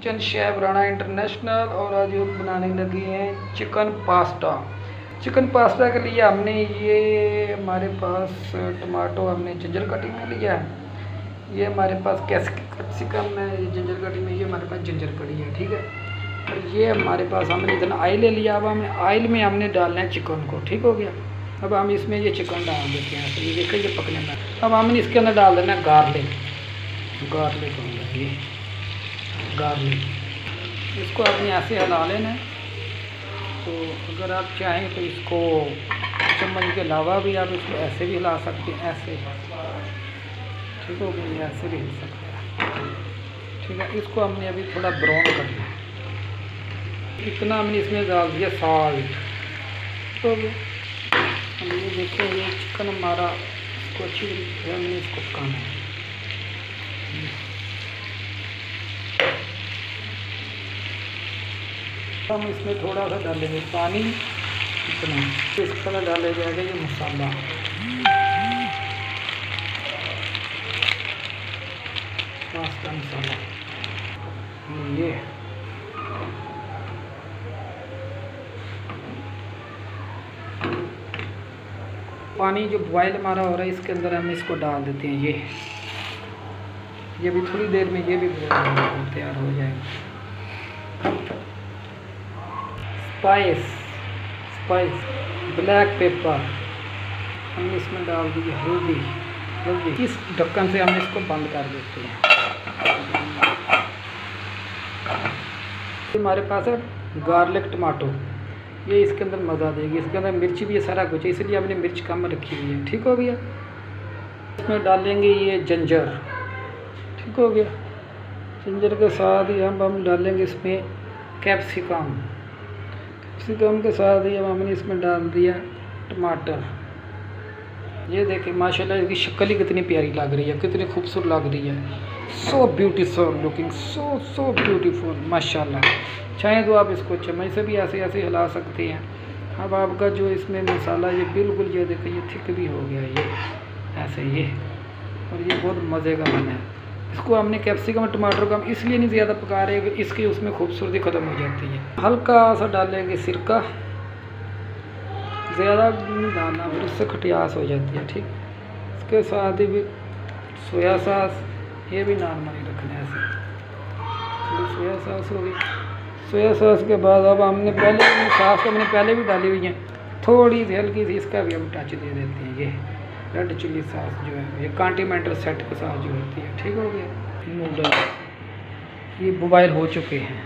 Kitchen chef Rana international और आज हम बनाने लगे हैं चिकन पास्ता। चिकन पास्ता के लिए हमने ये हमारे पास टमाटो हमने जिंजर कटिंग में लिया है। ये हमारे पास कैप्सिकम है, ये जिंजर कटिंग में ये हमारे पास जिंजर कड़ी है, ठीक है? और ये हमारे पास हमने इतना ऑयल ले लिया, अब हमें ऑयल में हमने डालना है चिकन को, ठीक हो गया? अब हम इसमें ये चिकन डाल देते हैं तो ये देखिए पकने में। अब हमने इसके अंदर डाल देना गार्लिक गार्लिक होगा ये। गार्लिक इसको आपने ऐसे हिला लेना तो अगर आप चाहें तो इसको चम्मच के अलावा भी आप इसको ऐसे भी हिला सकते हैं, ऐसे। ठीक हो गया ऐसे भी हिल सकते हैं। ठीक है, इसको हमने अभी थोड़ा ब्राउन कर है इतना हमने इसमें डाल दिया साल्ट तो हम ये देखिए ये चिकन हमारा इसको अच्छी तरीके हमने इसको पकाना है। हम इसमें थोड़ा सा डालेंगे पानी, इतना इस तरह डाला जाएगा ये मसाला। पास्ता मसाला। ये। पानी जो बॉयल हमारा हो रहा है, इसके अंदर हम इसको डाल देते हैं, ये। ये भी थोड़ी देर में, ये भी तैयार हो जाएगा। स्पाइस स्पाइस ब्लैक पेपर हमने इसमें डाल दी हल्दी हल्दी। इस ढक्कन से हम इसको बंद कर देते हैं। हमारे पास है गार्लिक टमाटो। ये इसके अंदर मज़ा देगी। इसके अंदर मिर्ची भी है, सारा कुछ है। इसलिए हमने मिर्च कम रखी हुई है। ठीक हो गया? इसमें डालेंगे ये जंजर। ठीक हो गया? जंजर के साथ ही हम हम डालेंगे इसमें कैप्सिकम। कैप्सिकम के साथ ही अब हमने इसमें डाल दिया टमाटर। ये देखें, माशाल्लाह इसकी शक्ल ही कितनी प्यारी लग रही है, कितनी खूबसूरत लग रही है। So beautiful looking so so beautiful माशाल्लाह। चाहें तो आप इसको चम्मच से भी ऐसे ऐसे हिला सकते हैं। अब आपका जो इसमें मसाला, ये बिल्कुल, ये देखें, ये थिक भी हो गया, ये, ऐसे, ये। और ये बहुत मज़े का बना है। इसको हमने कैप्सिकम टमाटर को हम इसलिए नहीं ज़्यादा पका रहे इसकी उसमें खूबसूरती ख़त्म हो जाती है। हल्का सा डालेंगे सिरका। ज़्यादा नहीं डालना, फिर उससे खटियास हो जाती है, ठीक? इसके साथ ही भी सोया सास, ये भी नॉर्मल ही रखना है ऐसे। सोया सॉस हो गई। सोया सॉस के बाद अब हमने पहले सॉस तो हमने पहले भी डाली हुई है। थोड़ी सी, हल्की सी, इसका भी हम टच दे देते हैं, ये। रेड चिल्ली सॉस जो है, ये कॉन्टीमेंटल सेट के साथ जो होती है, ठीक हो गया? नूडल ये बॉयल हो चुके हैं।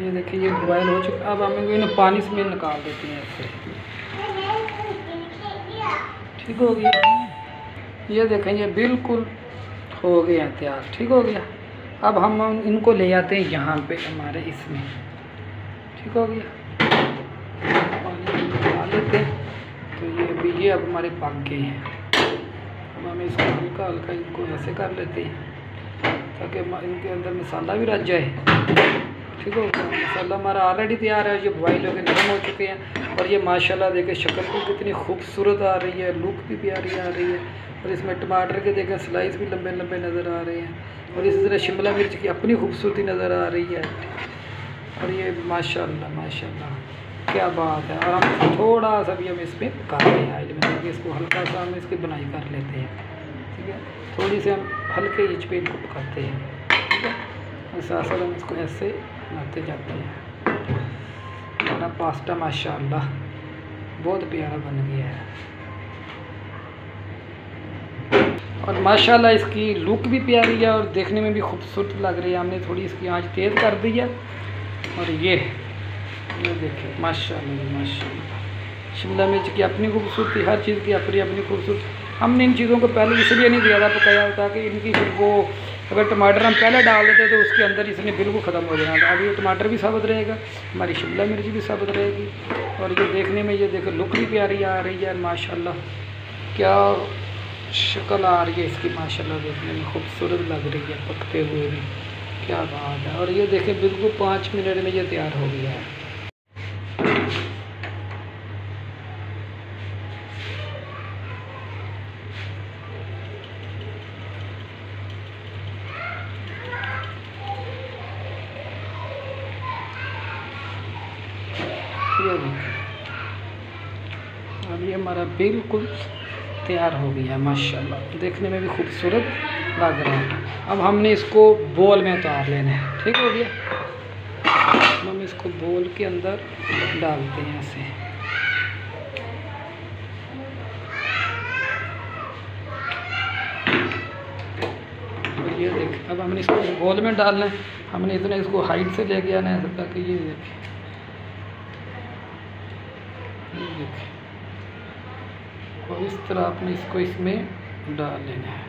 ये देखिए, ये बॉयल हो चुके अब हम इन्हें पानी से निकाल देते हैं इससे ठीक हो गया। ये देखें, ये बिल्कुल हो गया तैयार। ठीक हो गया। अब हम इनको ले आते हैं यहाँ पे हमारे इसमें। ठीक हो गया। पानी डाल लेते हैं। तो ये अभी ये अब हमारे पक गए हैं। अब हम इसको हल्का हल्का इनको ऐसे कर लेते हैं ताकि इनके अंदर मसाला भी रच जाए। ठीक हो मसाला हमारा ऑलरेडी तैयार है, ये बॉइल होकर नरम हो चुके हैं, और ये माशाल्लाह देखें, शक्ल भी कितनी खूबसूरत आ रही है लुक भी प्यारी आ रही है, और इसमें टमाटर के देखें स्लाइस भी लंबे लंबे नज़र आ रहे हैं, और इसी तरह शिमला मिर्च की अपनी खूबसूरती नज़र आ रही है। और ये माशाल्लाह माशाल्लाह। क्या बात है। और हम थोड़ा सा भी हम इसमें पकाते हैं आइल में देखिए इसको हल्का सा हम इसकी बनाई कर लेते हैं। ठीक है? थोड़ी सी हम हल्के इंच पे इनको पकाते हैं। ठीक है? साथ साथ हम इसको ऐसे बनाते जाते हैं। हमारा पास्ता, माशाल्लाह, बहुत प्यारा बन गया है। और माशाल्लाह इसकी लुक भी प्यारी है और देखने में भी खूबसूरत लग रही है। हमने थोड़ी इसकी आँच तेज़ कर दी है। और ये ये देखिए, माशाल्लाह माशाल्लाह। शिमला मिर्च की अपनी खूबसूरती, हर चीज़ की अपनी अपनी खूबसूरती। हमने इन चीज़ों को पहले इसलिए नहीं ज़्यादा पकाया ताकि इनकी फिर वो, अगर टमाटर हम पहले डाल देते तो उसके अंदर इसने बिल्कुल ख़त्म हो जाना था। अभी ये टमाटर भी साबित रहेगा, हमारी शिमला मिर्च भी साबित रहेगी। और ये देखने में, ये देखो, लुक भी प्यारी आ रही है, माशाल्लाह। क्या शक्ल आ रही है इसकी, माशाल्लाह, देखने में खूबसूरत लग रही है, पकते हुए भी। क्या बात है। और ये देखें बिल्कुल पाँच मिनट में ये तैयार हो गया है। ये देखिए अब ये हमारा बिल्कुल तैयार हो गया माशाल्लाह। देखने में भी खूबसूरत लग रहा है। अब हमने इसको बोल में उतार लेना है। ठीक हो गया? हम इसको बोल के अंदर डालते हैं ऐसे। ये देख, अब हमने इसको बोल में डालना है। हमने इतने इसको हाइट से लेके आना है ताकि ये देखिए ये देखिए और इस तरह आपने इसको इसमें डाल लेना है।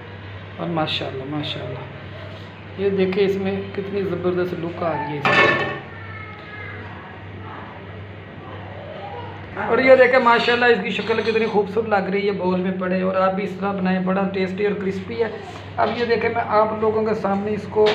और माशाल्लाह माशाल्लाह। ये देखिए इसमें कितनी ज़बरदस्त लुक आ रही है और ये देखें, माशाल्लाह इसकी शक्ल कितनी खूबसूरत लग रही है, बोल में पड़े और आप भी इस तरह बनाएँ, बड़ा टेस्टी और क्रिस्पी है। अब ये देखें, मैं आप लोगों के सामने इसको